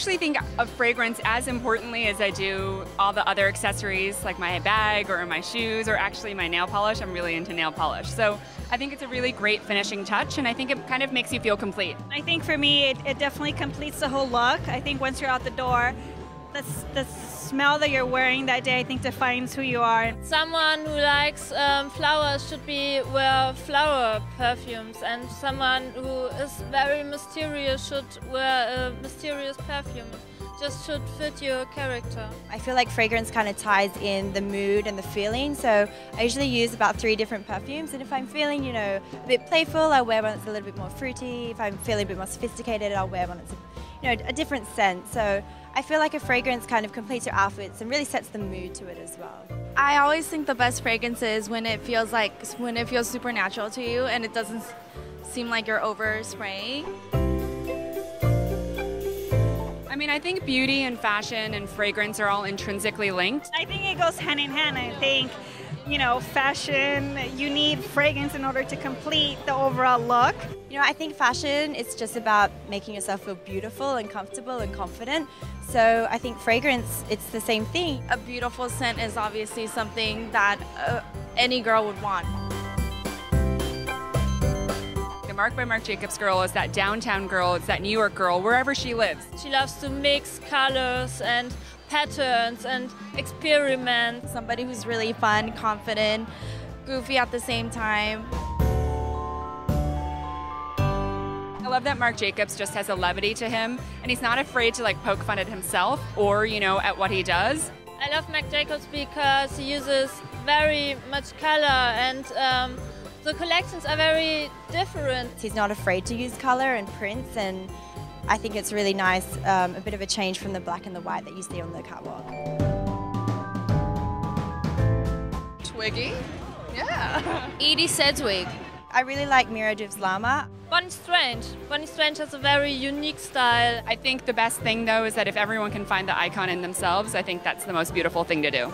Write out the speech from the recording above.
actually think of fragrance as importantly as I do all the other accessories like my bag or my shoes or actually my nail polish. I'm really into nail polish. So I think it's a really great finishing touch and I think it kind of makes you feel complete. I think for me, it, it definitely completes the whole look. I think once you're out the door, the, the smell that you're wearing that day, I think, defines who you are. Someone who likes um, flowers should be wear flower perfumes, and someone who is very mysterious should wear a mysterious perfume. Just should fit your character. I feel like fragrance kind of ties in the mood and the feeling. So I usually use about three different perfumes. And if I'm feeling, you know, a bit playful, I'll wear one that's a little bit more fruity. If I'm feeling a bit more sophisticated, I'll wear one that's, you know, a different scent. So I feel like a fragrance kind of completes your outfits and really sets the mood to it as well. I always think the best fragrance is when it feels like when it feels supernatural to you and it doesn't seem like you're over spraying. I mean, I think beauty and fashion and fragrance are all intrinsically linked. I think it goes hand in hand. I think, you know, fashion, you need fragrance in order to complete the overall look. You know, I think fashion is just about making yourself feel beautiful and comfortable and confident. So I think fragrance, it's the same thing. A beautiful scent is obviously something that uh, any girl would want. The Marc by Marc Jacobs girl is that downtown girl, it's that New York girl, wherever she lives. She loves to mix colors and patterns and experiment. Somebody who's really fun, confident, goofy at the same time. I love that Marc Jacobs just has a levity to him and he's not afraid to like poke fun at himself or, you know, at what he does. I love Marc Jacobs because he uses very much color and um, the collections are very different. He's not afraid to use color and prints and I think it's really nice, um, a bit of a change from the black and the white that you see on the catwalk. Twiggy, yeah. Edie Sedgwick. I really like Mira Lama. Bonnie Strange. Bonnie Strange has a very unique style. I think the best thing though is that if everyone can find the icon in themselves, I think that's the most beautiful thing to do.